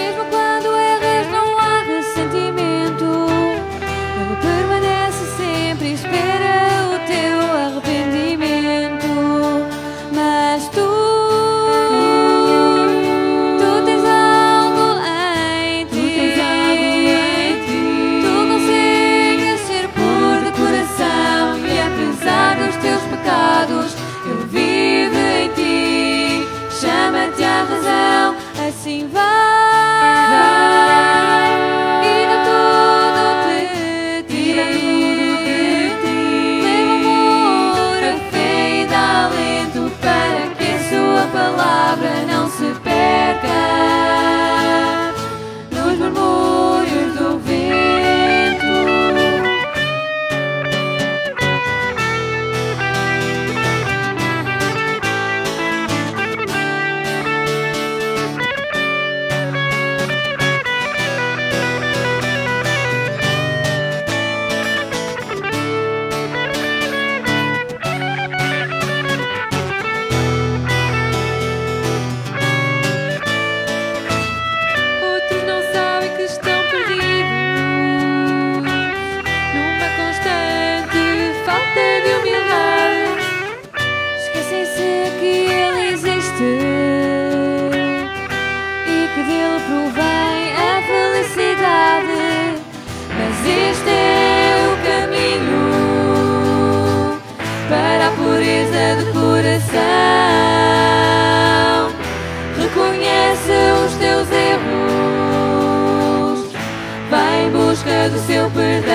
mesmo quando erras, não há ressentimento. Ele permanece sempre, espera o teu arrependimento. Mas tu, tu tens algo em ti, tu consegues ser puro de coração e apesar dos teus pecados, ele vive em ti, chama-te à razão assim vai. Do seu perdão.